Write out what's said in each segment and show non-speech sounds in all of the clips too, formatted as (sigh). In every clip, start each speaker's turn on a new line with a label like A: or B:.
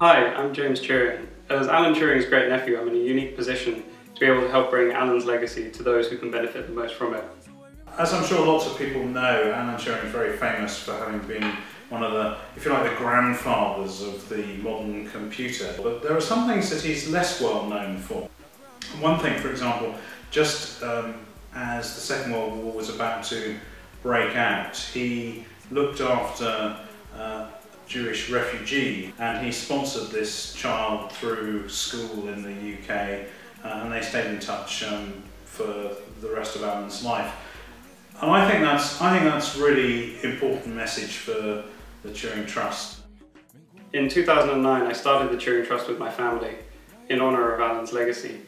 A: Hi, I'm James Turing. As Alan Turing's great nephew, I'm in a unique position to be able to help bring Alan's legacy to those who can benefit the most from it.
B: As I'm sure lots of people know, Alan Turing is very famous for having been one of the, if you like, the grandfathers of the modern computer. But there are some things that he's less well known for. One thing, for example, just um, as the Second World War was about to break out, he looked after uh, Jewish refugee and he sponsored this child through school in the UK uh, and they stayed in touch um, for the rest of Alan's life. And I think that's I think that's really important message for the Turing Trust.
A: In 2009 I started the Turing Trust with my family in honour of Alan's legacy,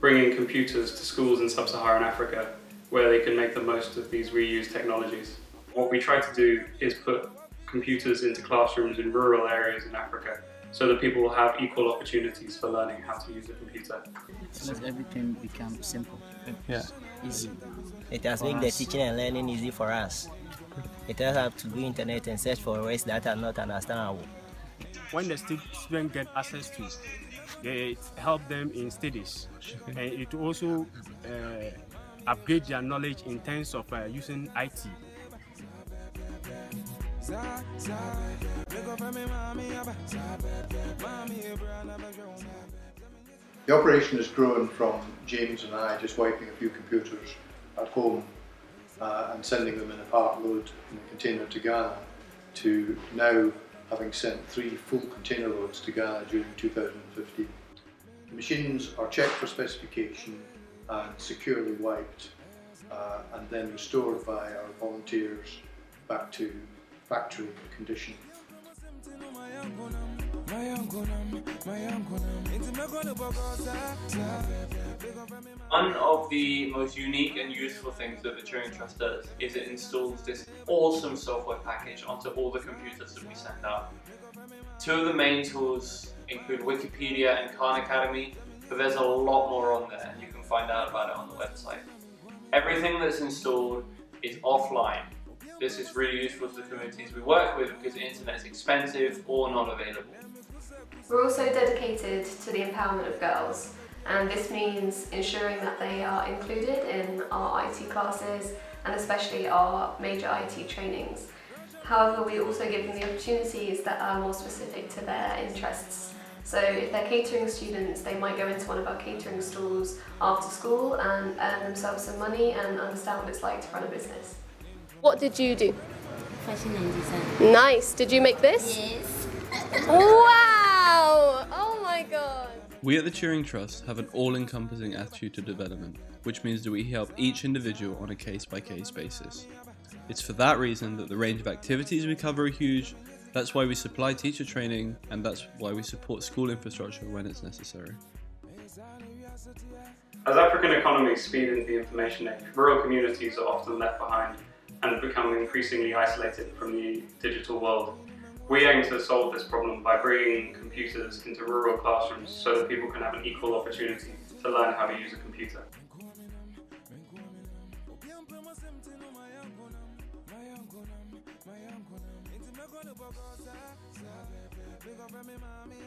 A: bringing computers to schools in sub-Saharan Africa where they can make the most of these reused technologies. What we try to do is put computers into classrooms in rural areas in Africa so that people will have equal opportunities for learning how to use a computer.
C: So let everything becomes simple.
A: Yeah.
C: Easy.
D: It has made the teaching and learning easy for us. It has helped to go internet and search for words that are not understandable.
E: When the students get access to, it help them in studies, and it also uh, upgrade their knowledge in terms of uh, using IT.
F: The operation has grown from James and I just wiping a few computers at home uh, and sending them in a part load in a container to Ghana to now having sent three full container loads to Ghana during 2015. The machines are checked for specification and securely wiped uh, and then restored by our volunteers back to factory condition.
G: One of the most unique and useful things that the Turing Trust does is it installs this awesome software package onto all the computers that we send out. Two of the main tools include Wikipedia and Khan Academy, but there's a lot more on there and you can find out about it on the website. Everything that's installed is offline. This is really useful to the communities we work with because the internet is expensive or not available.
H: We're also dedicated to the empowerment of girls and this means ensuring that they are included in our IT classes and especially our major IT trainings. However, we also give them the opportunities that are more specific to their interests. So if they're catering students, they might go into one of our catering stalls after school and earn themselves some money and understand what it's like to run a business. What did you do?
I: Fashion and design.
H: Nice. Did you make this?
I: Yes. (laughs)
H: Wow! Oh my god.
J: We at the Turing Trust have an all encompassing attitude to development, which means that we help each individual on a case by case basis. It's for that reason that the range of activities we cover are huge, that's why we supply teacher training, and that's why we support school infrastructure when it's necessary.
A: As African economies speed into the information age, rural communities are often left behind and become increasingly isolated from the digital world. We aim to solve this problem by bringing computers into rural classrooms so that people can have an equal opportunity to learn how to use a computer.
K: Mami,